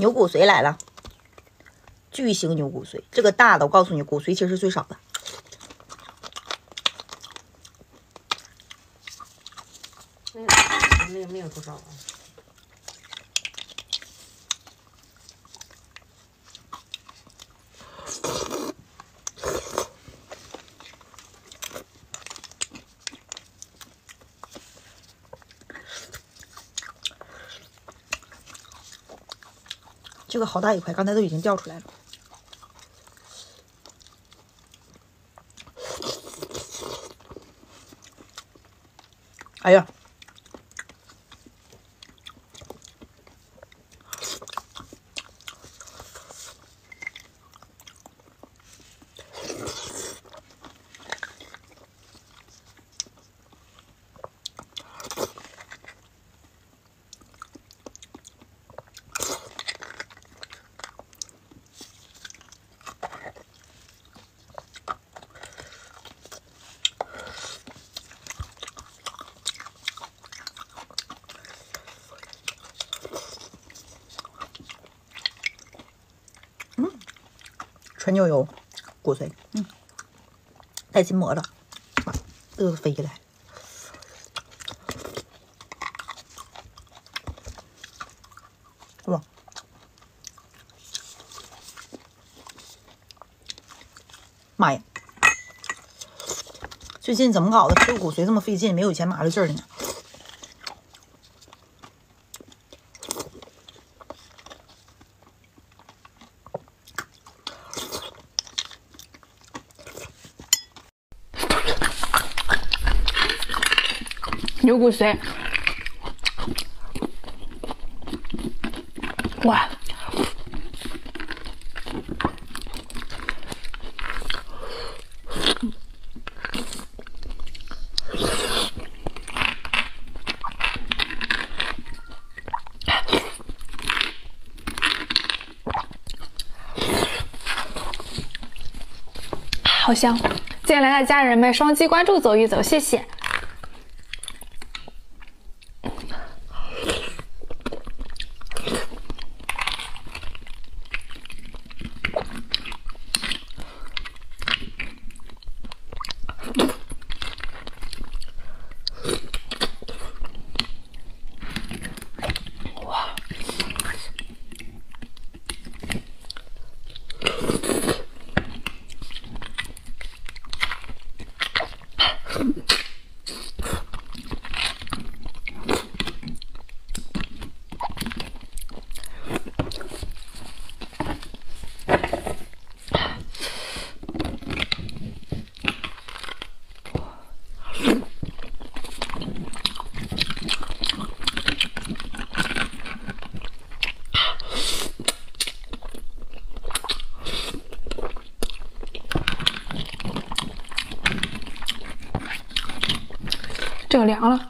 牛骨髓来了，巨型牛骨髓，这个大的我告诉你，骨髓其实是最少的。没有没有没有多少啊。这个好大一块，刚才都已经掉出来了。哎呀，纯牛油骨髓，嗯，带筋膜的，哇，嘚飞起来。哇，妈呀！最近怎么搞的？吃骨髓这么费劲，没有以前麻溜劲儿的呢。牛骨髓，哇！好香！进来的家人们，双击关注，走一走，谢谢。凉了。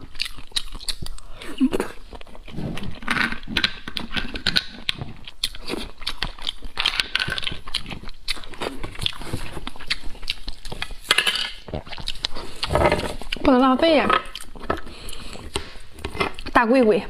不能浪费呀，大贵贵。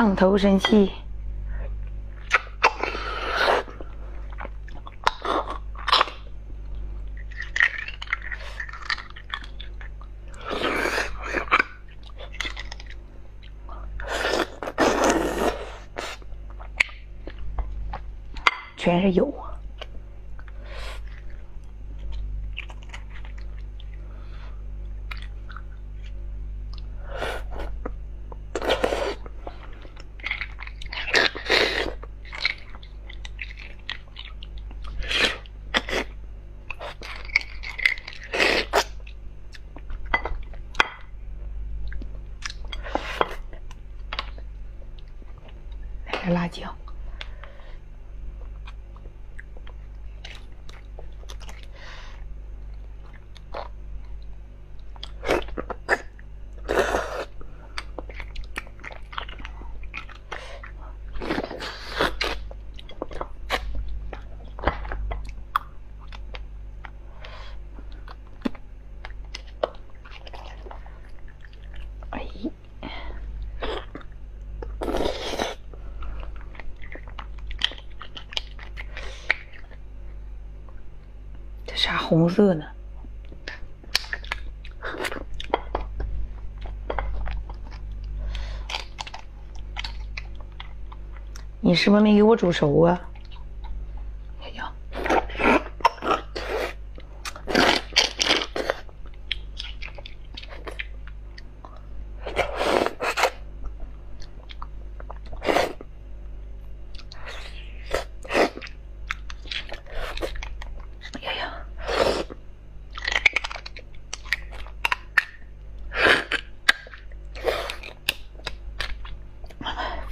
上头神器。全是油。来啥红色呢？你是不是没给我煮熟啊？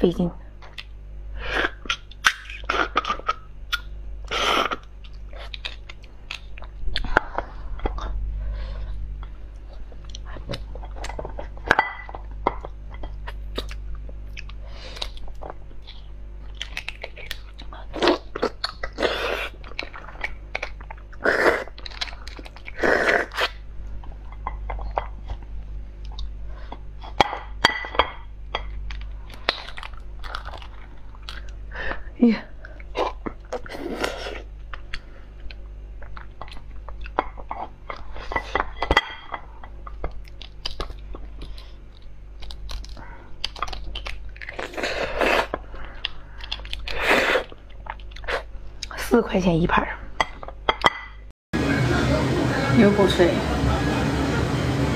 费劲。呀，四块钱一盘儿。有口水。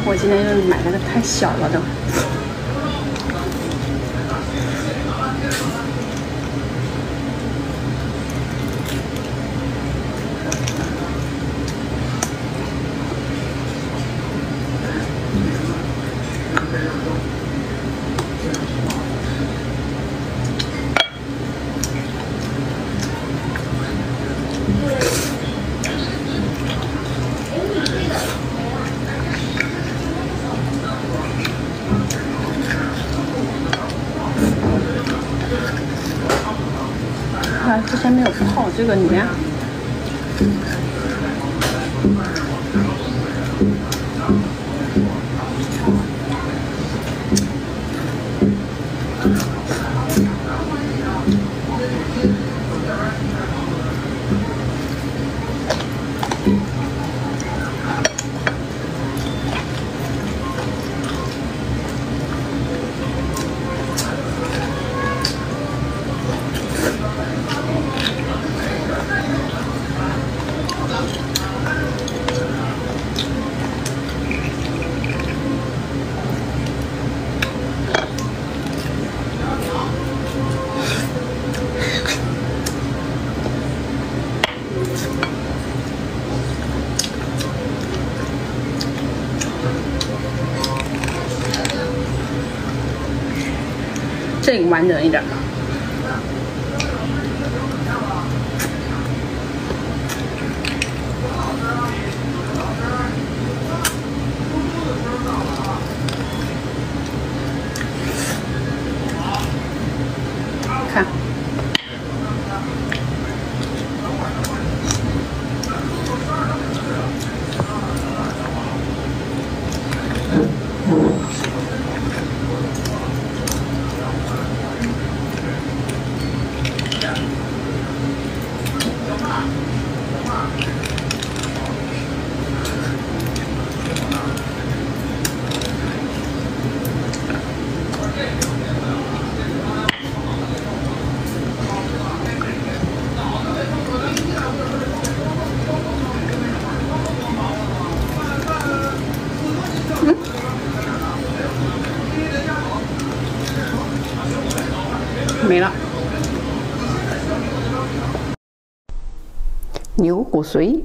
我今天就买那个太小了都。没有泡这个里面。完整一没了。牛骨髓。